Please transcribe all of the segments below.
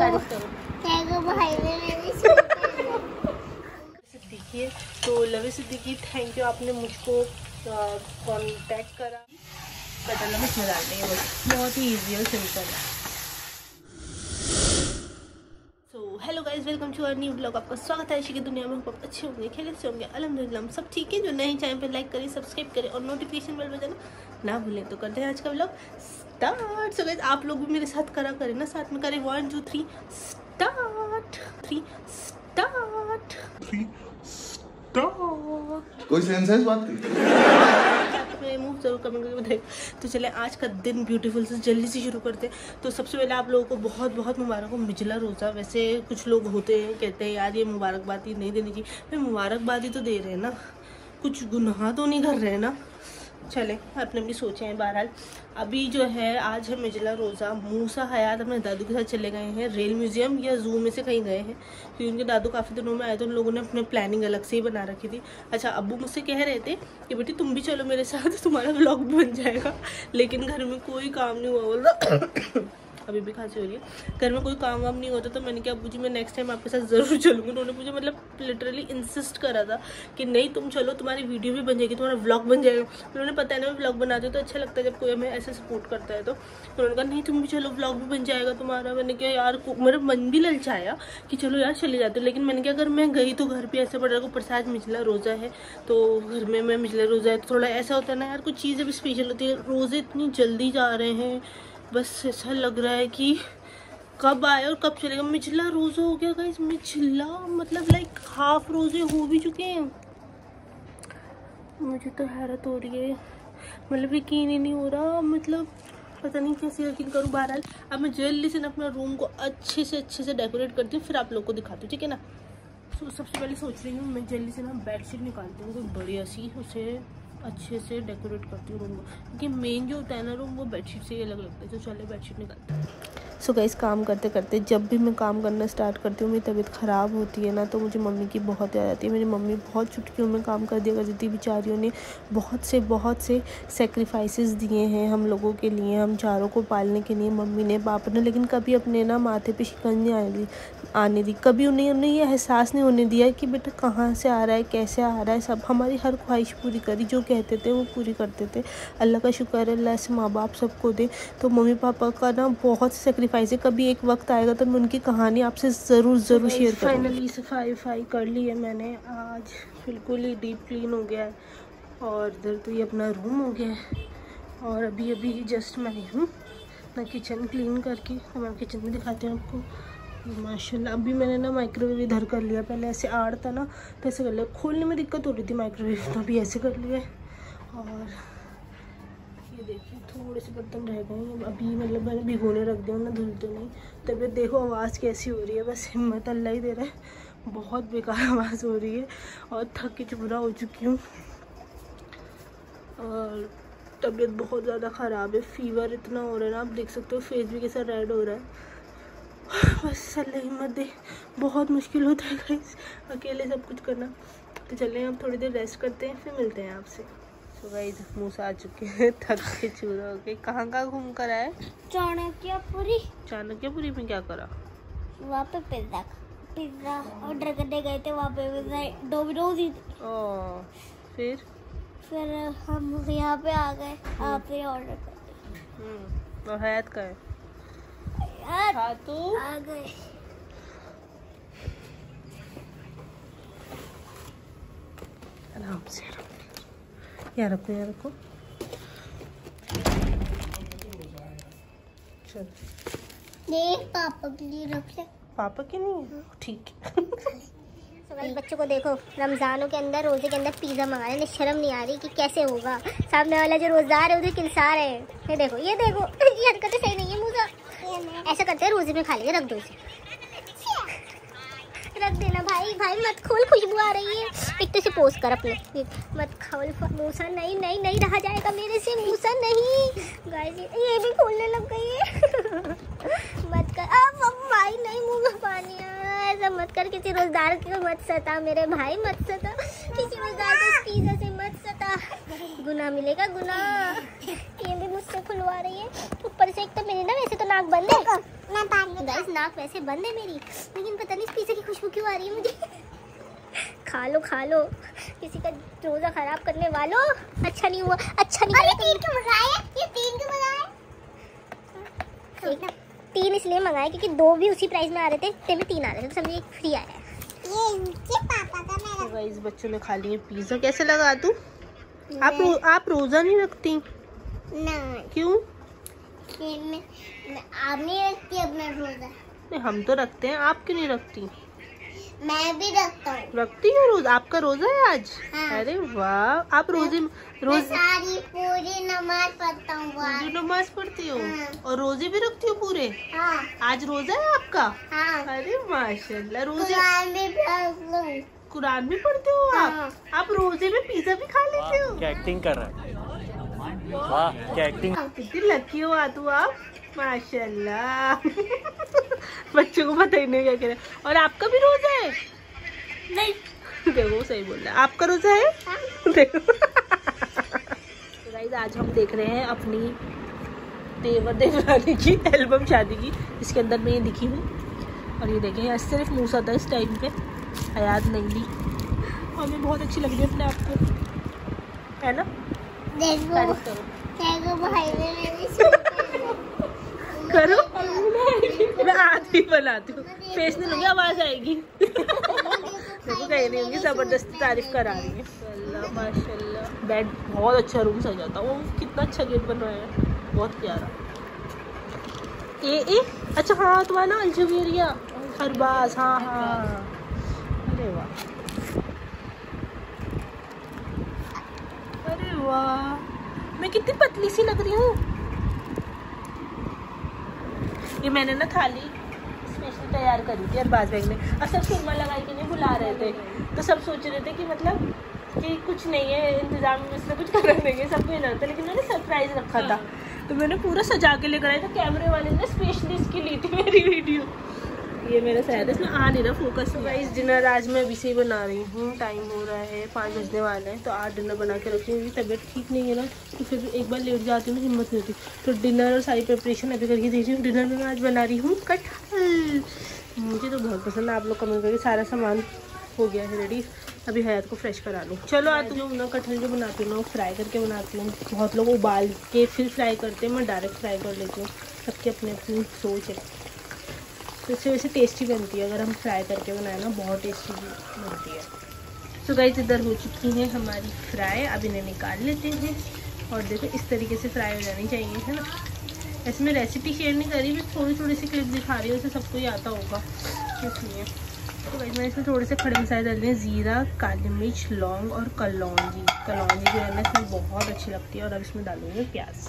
तारीफ़ करो देखो भाई ने मेरी सूट पहनी। सिद्दीकी है तो लवी सिद्दीकी थैंक यू आपने मुझको कांटेक्ट करा। कटल में इसमें डाल बहुत ही ईजी और सिंपल है। Hello guys welcome to our new blog आपका स्वागत है ऐसी की दुनिया में। आप अच्छे होंगे, खेले से होंगे। अलहमदिल्ला हम सब ठीक है। जो नए चैनल पे लाइक करें सब्सक्राइब करें और नोटिफिकेशन बेल बजाना ना भूलें। तो करते हैं आज का ब्लॉग स्टार्ट सो गाइज़ आप लोग भी मेरे साथ करा करें ना साथ में करें. One two three start three start कोई सेंस है इस बात की? मुँह ज़रूर कमेंट करके बताइए तो चले आज का दिन ब्यूटीफुल से जल्दी से शुरू करते हैं. तो सबसे पहले आप लोगों को बहुत बहुत मुबारक हो. मिजला रोज़ा. वैसे कुछ लोग होते हैं कहते हैं यार ये मुबारकबाद ही नहीं देनी चाहिए. भाई ही तो दे रहे हैं ना. कुछ गुनाह तो नहीं कर रहे हैं ना? चले, अपने भी सोचे हैं बहरहाल। अभी जो है, आज है मिजला रोज़ा। मूसा हयात अपने दादू के साथ चले गए हैं। रेल म्यूज़ियम या जू में से कहीं गए हैं। क्योंकि उनके दादू काफ़ी दिनों में आए थे, उन लोगों ने अपने प्लानिंग अलग से ही बना रखी थी। अच्छा अबू मुझसे कह रहे थे कि, बेटी, तुम भी चलो मेरे साथ, तुम्हारा ब्लॉग बन जाएगा। लेकिन घर में कोई काम नहीं हुआ। बोल रहा अभी भी खांसी हो रही है। घर में कोई काम वाम नहीं होता तो मैंने कहा अबू जी मैं नेक्स्ट टाइम आपके साथ ज़रूर चलूँगी। उन्होंने मुझे मतलब लिटरली इंसिस्ट करा था कि, नहीं, तुम चलो, तुम्हारी वीडियो भी बन जाएगी, तुम्हारा व्लॉग बन जाएगा। उन्होंने पता है ना व्लॉग बनाते हो तो अच्छा लगता है जब कोई हमें ऐसे सपोर्ट करता है तो। उन्होंने कहा, नहीं, तुम भी चलो व्लॉग भी बन जाएगा तुम्हारा। मैंने कहा, यार मेरा मन भी ललचाया कि, चलो यार, चले जाते लेकिन मैंने कहा, अगर मैं गई तो घर पे ऐसा पड़ रहा आज मिचला रोज़ा है तो घर में मैं मिचला रोज़ा है। तो थोड़ा ऐसा होता है ना, यार, कुछ चीज़ें भी स्पेशल होती है, रोज़े इतनी जल्दी जा रहे हैं बस ऐसा लग रहा है कि कब आए और कब चलेगा। मिचला रोज़ा हो गया गाइस मिचला मतलब लाइक हाफ़ रोज़े हो भी चुके हैं। मुझे तो हैरत हो रही है। मतलब यकीन ही नहीं हो रहा। मतलब पता नहीं कैसे यकीन करूँ बहरहाल। अब मैं जल्दी से ना अपना रूम को अच्छे से अच्छे से डेकोरेट करती हूँ, फिर आप लोग को दिखाती हूँ, ठीक है ना? तो सबसे पहले सोच रही हूँ मैं जल्दी से ना बेडशीट निकालती हूँ, कोई बढ़िया सी उसे अच्छे से डेकोरेट करती हूँ रूम को। क्योंकि मेन जो होता है ना रूम वो बेडशीट से ही अलग लगता है। तो चले बेडशीट निकालते हैं। सो गाइस काम करते करते जब भी मैं काम करना स्टार्ट करती हूँ, मेरी तबीयत ख़राब होती है ना तो मुझे मम्मी की बहुत याद आती है। मेरी मम्मी बहुत चुटकियों में काम कर दिया करती थी। बेचारियों ने बहुत से बहुत से सेक्रीफाइसेस दिए हैं हम लोगों के लिए, हम चारों को पालने के लिए, मम्मी ने, पापा ने। लेकिन कभी अपने ना माथे पे नहीं आने दी आने दी। कभी उन्हें उन्हें ये एहसास नहीं होने दिया कि बेटा कहाँ से आ रहा है, कैसे आ रहा है। सब हमारी हर ख्वाहिश पूरी करी, जो कहते थे वो पूरी करते थे। अल्लाह का शुक्र है, अल्लाह से माँ बाप सबको दे। तो मम्मी पापा का ना बहुत सेक्रीफाइस है कभी एक वक्त आएगा तो मैं उनकी कहानी आपसे ज़रूर ज़रूर शेयर करूँगी। फाइनली सफ़ाई वफाई कर ली है मैंने। आज बिल्कुल ही डीप क्लीन हो गया है। और इधर तो ये अपना रूम हो गया है। और अभी अभी जस्ट मैं आई हूँ। अपना किचन क्लीन करके तो मैं किचन में दिखाती हूँ आपको। माशाल्लाह अभी मैंने ना माइक्रोवेव इधर कर लिया। पहले ऐसे आड़ था ना तो ऐसे कर लिया। खोलने में दिक्कत हो रही थी माइक्रोवेव तो अभी ऐसे कर लिया और थोड़े से बर्तन रह गए अभी मतलब मैंने भिगोने रख दिया ना धुलते नहीं। तबीयत देखो, आवाज़ कैसी हो रही है। बस हिम्मत अल्लाह ही दे रहा है। बहुत बेकार आवाज़ हो रही है और थक के चुपड़ा हो चुकी हूँ। और तबीयत बहुत ज़्यादा ख़राब है। फीवर इतना हो रहा है ना, आप देख सकते हो, फेस भी कैसा रेड हो रहा है। बस अल्लाह हिम्मत दे। बहुत मुश्किल होता है अकेले सब कुछ करना। तो चलें आप थोड़ी देर रेस्ट करते हैं, फिर मिलते हैं आपसे। तो गाइस मुँह आ चुके हैं थक के चूरा हो गए। कहाँ कहाँ घूम कर आए? चाणक्यपुरी। चाणक्यपुरी में क्या करा? वहाँ पे पिज्जा पिज्जा ऑर्डर करने गए थे वहाँ पे डोमिनोज ही फिर? फिर हम यहाँ पे आ गए आप फिर ऑर्डर कर हम्म, और हयात का है। यार तो? आ गए। आराम से रखो यहाँ रखो यहाँ रखो? चलो। देख पापा के लिए रख ले। पापा की नहीं? ठीक। है तो भाई बच्चों को देखो रमजानों के अंदर रोज़े के अंदर पिज्जा मंगा रहे शर्म नहीं आ रही कि कैसे होगा? सामने वाला जो रोजदार है उधर किलसार है। ये देखो ये देखो। ये हरकतें सही नहीं है मुझे ऐसा करते हैं रोज़े में खा लिए रख दो इसे रख देना भाई। भाई, मत खोल, खुशबू आ रही है। तो से पोस्ट कर अपने। मत खोल मूसा नहीं नहीं नहीं, रहा जाएगा मेरे से, मूसा नहीं। गाइस ये भी खोलने लग गई है। मत कर। अब भाई, नहीं मुँह में पानी आ ऐसा मत कर किसी रोज़गार को मत सता मेरे भाई मत सता किसी रोज़गार को पिज्जा से मत सता। गुना मिलेगा गुना ये भी मुझसे खुलवा रही है। ऊपर से एक तो मेरी ना वैसे तो नाक बंद है। गाइस नाक वैसे बंद है मेरी लेकिन पता नहीं इस पिज्जा की खुशबू क्यों आ रही है मुझे। खा लो खा लो। किसी का रोजा खराब करने वालों अच्छा नहीं हुआ अच्छा नहीं ये तीन क्यों मंगाए ये तीन क्यों मंगाए तीन इसलिए मंगाए क्योंकि दो भी उसी प्राइस में आ रहे थे तीन में तीन आ रहे थे तो समझिए एक फ्री आया है। ये इनके पापा का तो गाइस बच्चों ने खा लिए पिज्जा कैसे लगा तू? आप रो, आप रोजा नहीं रखती? ना। क्यों? मैं मैं आप नहीं रखती अपना रोजा नहीं हम तो रखते हैं आप क्यों नहीं रखती? मैं भी रखता हूँ। रखती है रोज? आपका रोजा है आज? हाँ। अरे वाह। आप रोज़े रोज सारी पूरी नमाज़ पढ़ता हूँ। नमाज़ पढ़ती हो? हाँ। और रोज़े भी रखती हो पूरे? हाँ। आज रोजा है आपका? हाँ। अरे माशाल्लाह रोज़े कुरान भी कुरान भी पढ़ते हो आप? हाँ। आप रोज़े में पिज्जा भी खा लेते हो? क्या एक्टिंग कर रहा है? वाह क्या एक्टिंग कितनी लकी हो तू आप। माशाल्लाह। बच्चों को पता ही नहीं क्या कह रहे और आपका भी रोजा है? नहीं। देखो सही बोल रहा है। आपका रोजा है? देखो। तो आज हम देख रहे हैं अपनी देवर देवरानी की एल्बम शादी की। इसके अंदर मैं ये दिखी हूँ। और ये देखें यहाँ सिर्फ़ मूसा था इस टाइम पे। हयात नहीं ली और मैं बहुत अच्छी लग रही हूँ अपने आप को। है ना? देखो तारीफ़ करो देखो भाई ने मेरी सूट करो आधी बनाती हूँ। फेस नहीं लूँगी आवाज़ आएगी। देखो कह रही होंगी ज़बरदस्ती तारीफ़ करा रही है। माशाल्लाह माशाल्लाह। बेड बहुत अच्छा रूम सजा था वो कितना अच्छा गेट बनवाया है। बहुत प्यारा। ए ए अच्छा हाँ तुम्हारा ना अल्जीरिया खरबाज हाँ हाँ। अरे वाह। अरे वाह। मैं कितनी पतली सी लग रही हूँ। ये मैंने ना थाली तैयार करी थी अरबाज बैग में। और सब सुरमा लगाई के नहीं बुला रहे थे। तो सब सोच रहे थे कि मतलब कि कुछ नहीं है इंतज़ाम में से कुछ करना नहीं है सबको कुछ नहीं लेकिन मैंने सरप्राइज़ रखा था। तो मैंने पूरा सजा के लेकर कराया था कैमरे वाले ने स्पेशली इसकी ली थी मेरी वीडियो ये मेरा शायद है। इसमें आ नहीं रहा फोकस तो इस डिनर आज मैं अभी से ही बना रही हूँ। टाइम हो रहा है, पाँच बजने वाले हैं तो आज डिनर बना के रखी हूँ। मेरी तबीयत ठीक नहीं है ना तो फिर एक बार लेट जाती हूँ हिम्मत नहीं होती। तो डिनर और सारी प्रिपरेशन अभी करके दे रही हूँ। डिनर में मैं आज बना रही हूँ कटहल। मुझे तो बहुत पसंद है। आप लोग कमेंट करके सारा सामान हो गया है रेडी अभी हयात को फ्रेश करा लूँ। चलो आज जो ना कटहल जो बनाती हूँ ना, वो फ्राई करके बनाती हूँ। बहुत लोग उबाल के फिर फ्राई करते हैं, मैं डायरेक्ट फ्राई कर लेती हूँ। सबकी अपनी अपनी सोच है। तो इससे वैसे टेस्टी बनती है। अगर हम फ्राई करके बनाए ना, बहुत टेस्टी बनती है। तो गाइस इधर हो चुकी है हमारी फ्राई अब इन्हें निकाल लेते हैं। और देखो, इस तरीके से फ्राई हो जानी चाहिए, है ना? ऐसे मैं रेसिपी शेयर नहीं करी मैं थोड़ी थोड़ी सी क्लिप दिखा रही हूँ, उसे सबको ही आता होगा। इसलिए। तो गाइस मैंने इसमें थोड़े से खड़े मसाले डाल दिए ज़ीरा, काली मिर्च, लौंग और कलौंजी। कलौंजी जो है ना, इसमें बहुत अच्छी लगती है। और अब इसमें डालूँगी प्याज।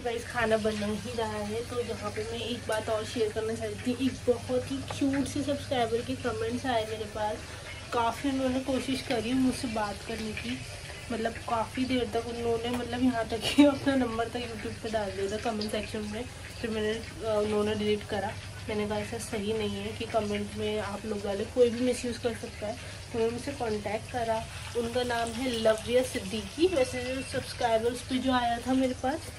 गाइस खाना बन ही रहा है तो यहाँ पे मैं एक बात और शेयर करना चाहती थी एक बहुत ही क्यूट सी सब्सक्राइबर के कमेंट्स आए मेरे पास। काफ़ी उन्होंने कोशिश करी मुझसे बात करने की। मतलब काफ़ी देर तक उन्होंने मतलब यहाँ तक कि अपना नंबर तक यूट्यूब पे डाल दिया था कमेंट सेक्शन में। फिर मैंने उन्होंने डिलीट करा। मैंने कहा, ऐसा सही नहीं है कि कमेंट में आप लोग वाले कोई भी मिसयूज़ कर सकता है। तो उन्होंने मुझसे कांटेक्ट करा। उनका नाम है लव्य सिद्दीकी। वैसे सब्सक्राइबर्स पे जो आया था मेरे पास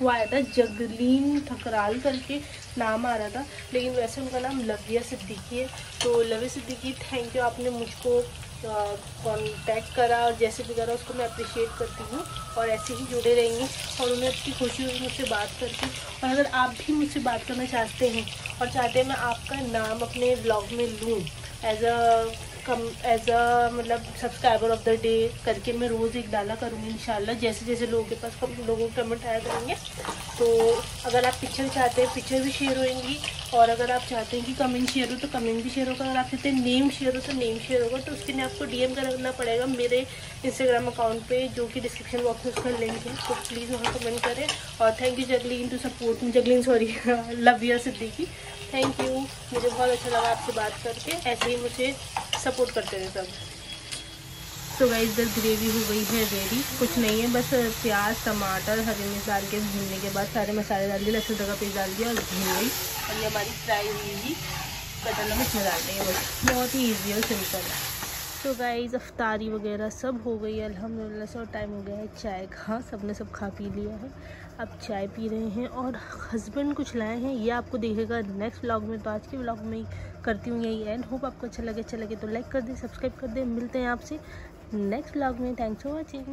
वो आया था, जगलीन ठकराल करके नाम आ रहा था, लेकिन वैसे उनका नाम लविया सिद्दीकी है। तो लविया सिद्दीकी थैंक यू आपने मुझको कांटेक्ट करा और जैसे भी करा, उसको मैं अप्रिशिएट करती हूँ और ऐसे ही जुड़े रहेंगे और उन्हें इतनी खुशी हुई मुझसे बात करके। और अगर आप भी मुझसे बात करना चाहते हैं और चाहते हैं मैं आपका नाम अपने ब्लॉग में लूँ as a come as a मतलब सब्सक्राइबर ऑफ़ द डे करके मैं रोज़ एक डाला करूँगी इंशाल्लाह जैसे जैसे लोगों के पास कम, लोगों के कमेंट आया करेंगे। तो अगर आप पिक्चर चाहते हैं पिक्चर भी शेयर होएँगी, और अगर आप चाहते हैं कि कमेंट शेयर हो तो कमेंट भी शेयर होगा। अगर आप चाहते हैं नेम शेयर हो तो नेम शेयर होगा। तो उसके लिए आपको डीएम करना पड़ेगा मेरे इंस्टाग्राम अकाउंट पर जो कि डिस्क्रिप्शन बॉक्स में उसका लिंक है। तो प्लीज़ वहाँ कमेंट करें। और thank you Jagleen to support Jagleen sorry love you Siddiqui thank you मुझे बहुत अच्छा लगा आपसे बात करके। ऐसे ही मुझे सपोर्ट करते रहे सब। तो गाइस इधर ग्रेवी हो गई है रेडी कुछ नहीं है बस प्याज टमाटर हरी मिर्च डाल के भूनने के बाद सारे मसाले डाल दिए लहसुन का पेस्ट डाल दिया और भून गई। और ये हमारी फ्राई हुई हुई कटल में इसमें डाल देंगे बस बहुत ही ईजी और सिंपल है तो गाइस अफ्तारी वगैरह सब हो गई है अल्हम्दुलिल्लाह से और टाइम हो गया है चाय का सबने सब खा पी लिया है। अब चाय पी रहे हैं और हस्बैंड कुछ लाए हैं, ये आपको देखेगा नेक्स्ट व्लॉग में। तो आज के व्लॉग में करती हूँ यही एंड होप आपको अच्छा लगे अच्छा लगे तो लाइक कर दें सब्सक्राइब कर दें। मिलते हैं आपसे नेक्स्ट व्लॉग में। Thanks for watching